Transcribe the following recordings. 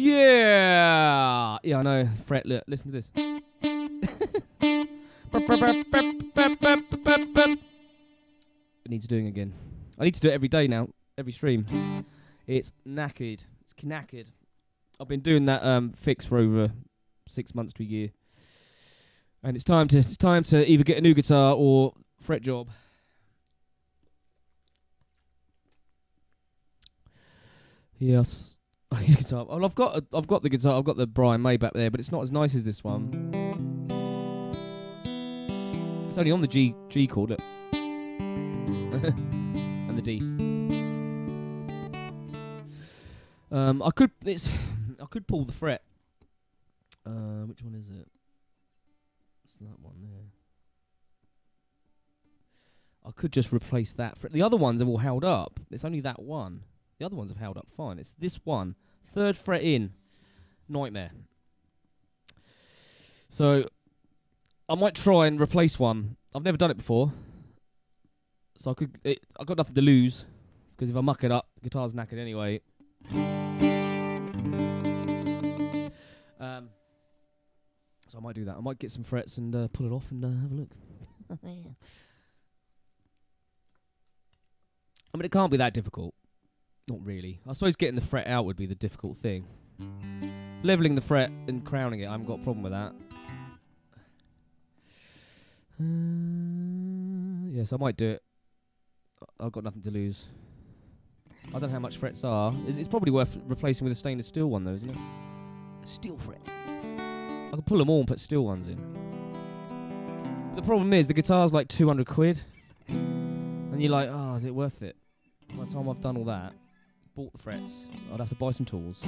Yeah. Yeah, I know. Fret, look, listen to this. it needs doing again. I need to do it every day now, every stream. It's knackered. It's knackered. I've been doing that um, fix for over six months to a year, and it's time to it's time to either get a new guitar or fret job. Yes, need guitar. Well, I've got a, I've got the guitar. I've got the Brian May back there, but it's not as nice as this one. It's only on the G G chord, and the D. Um, I could it's I could pull the fret. Uh, which one is it? It's that one there. I could just replace that fret. The other ones are all held up. It's only that one. The other ones have held up fine. It's this one, third fret in, nightmare. So I might try and replace one. I've never done it before, so I could. It, I got nothing to lose because if I muck it up, the guitar's knackered anyway. Um, so I might do that. I might get some frets and uh, pull it off and uh, have a look. I mean, it can't be that difficult. Not really. I suppose getting the fret out would be the difficult thing. Leveling the fret and crowning it, I haven't got a problem with that. Uh, yes, I might do it. I've got nothing to lose. I don't know how much frets are. It's, it's probably worth replacing with a stainless steel one, though, isn't it? A steel fret. I could pull them all and put steel ones in. The problem is the guitar's like 200 quid, and you're like, oh, is it worth it? By the time I've done all that, bought the frets, I'd have to buy some tools,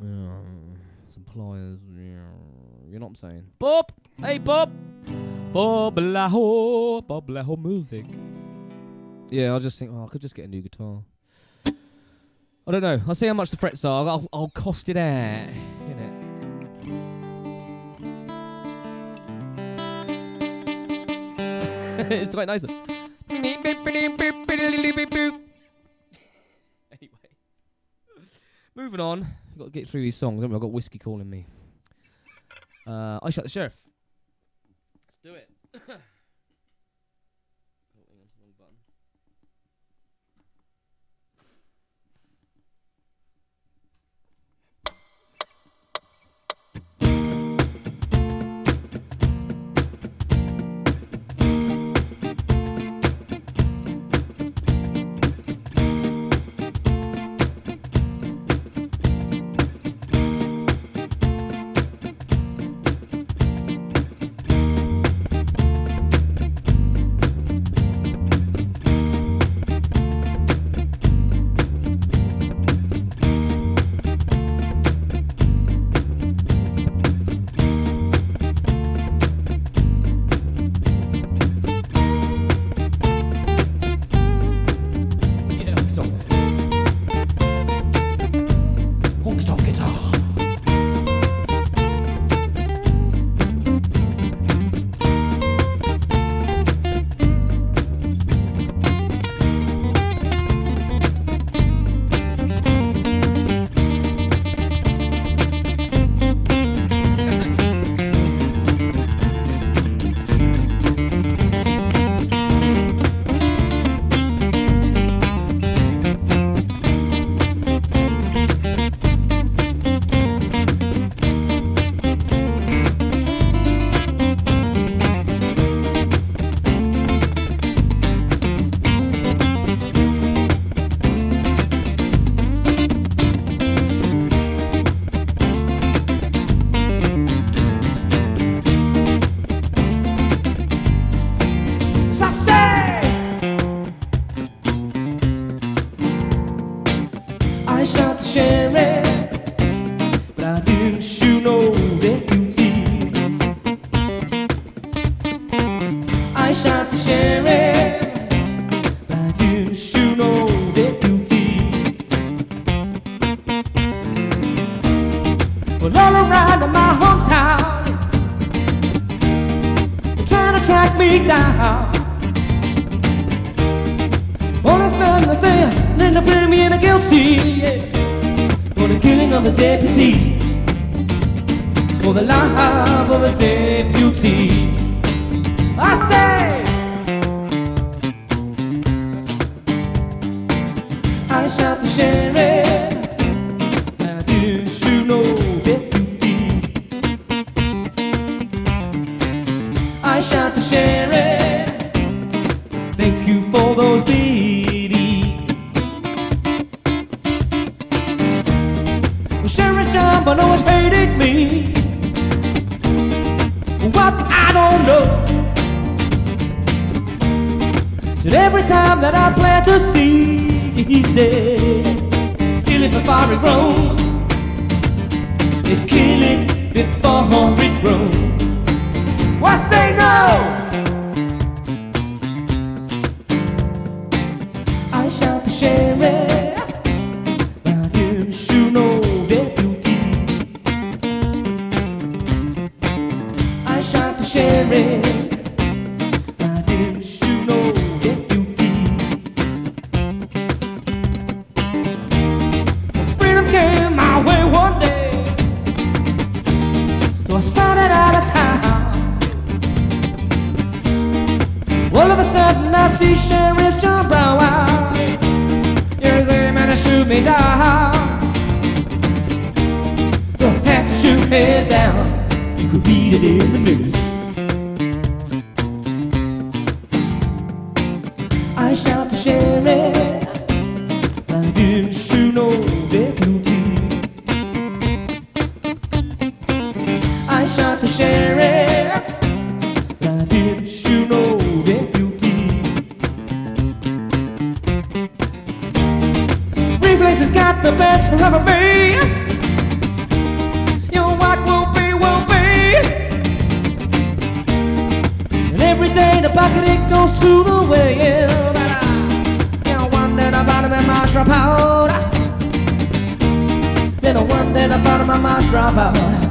Um, some pliers. You know what I'm saying? Bob, hey Bob, Bob Laho, Bob Laho music. Yeah, I just think, oh, I could just get a new guitar. I don't know. I'll see how much the frets are. I'll, I'll cost it out. It's quite nice. Anyway, moving on. I've got to get through these songs. I've got whiskey calling me. Uh, I shot the sheriff. Let's do it. a play me in a guilty for the killing of a deputy, for the life of a deputy. I say, I shot the sheriff. Said every time that I plant a seed, he said, kill it before it grows. Said, kill it before it grows. Why say no? I shot the sheriff. I didn't shoot no deputy. I shot the sheriff. Read it in the news. I shot the sheriff. I didn't shoot no deputy. I shot the sheriff. Of drop out. The one day the bottom of my drop out.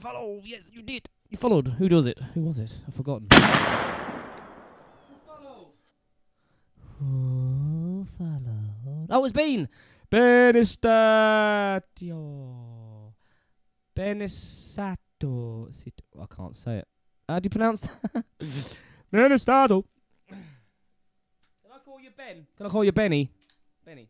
Follow. Yes, you did. You followed. Who does it? Who was it? I've forgotten. Who followed? Oh, it's Bean. Benistatio. Benisato. Sit- oh, I can't say it. How do you pronounce that? Benistato. Can I call you Ben? Can I call you Benny? Benny.